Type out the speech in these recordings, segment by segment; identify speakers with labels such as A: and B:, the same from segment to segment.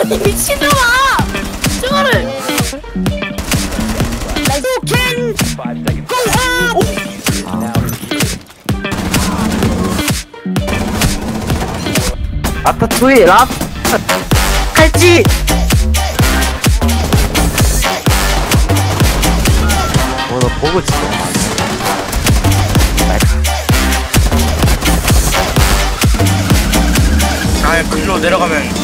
A: 아니 미친놈아! 저거를! 캔!
B: 라타투이 라 칼찌 어너 보고 지금
C: 아 글로 내려가면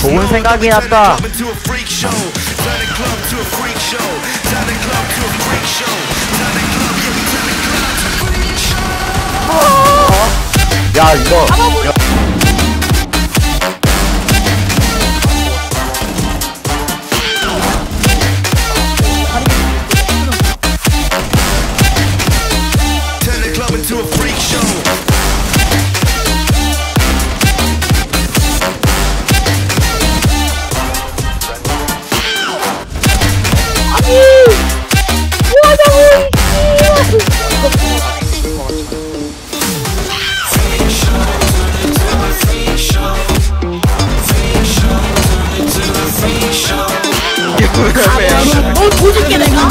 B: 좋은
D: know.
B: 생각이
D: Turn the
B: 났다.
D: club into a freak show. Turn the club
A: 뭘 보여줄게 내가?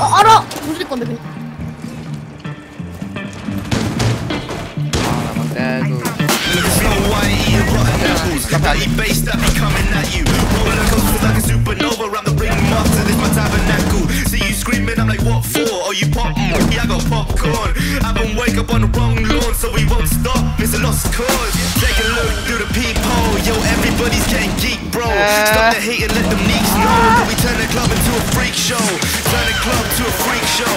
A: 어, 알아! 보여줄 건데 그냥.
D: Snow White eating rotten apples. That for? Oh, you pop? Mm, yeah, I got popcorn. Haven't wake up on the wrong lawn, so we won't stop. It's a lost cause. Take a look through the peephole. Yo, everybody's getting geek, bro. Stop the hate and let them neeks know that we turn the club into a freak show. Turn the club to a freak show.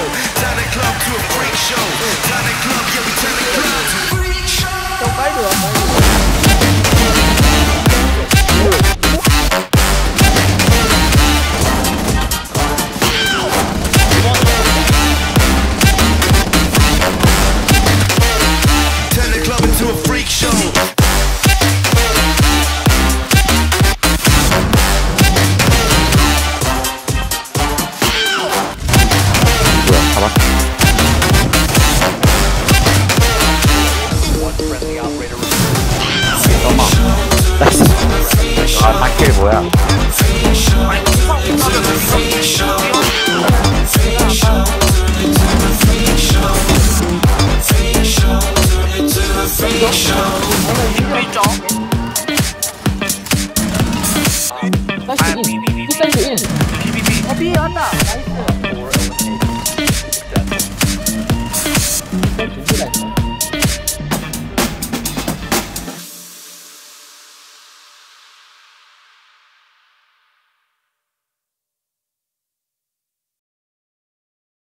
C: 三十九亿就三我
A: 必须要打来一次。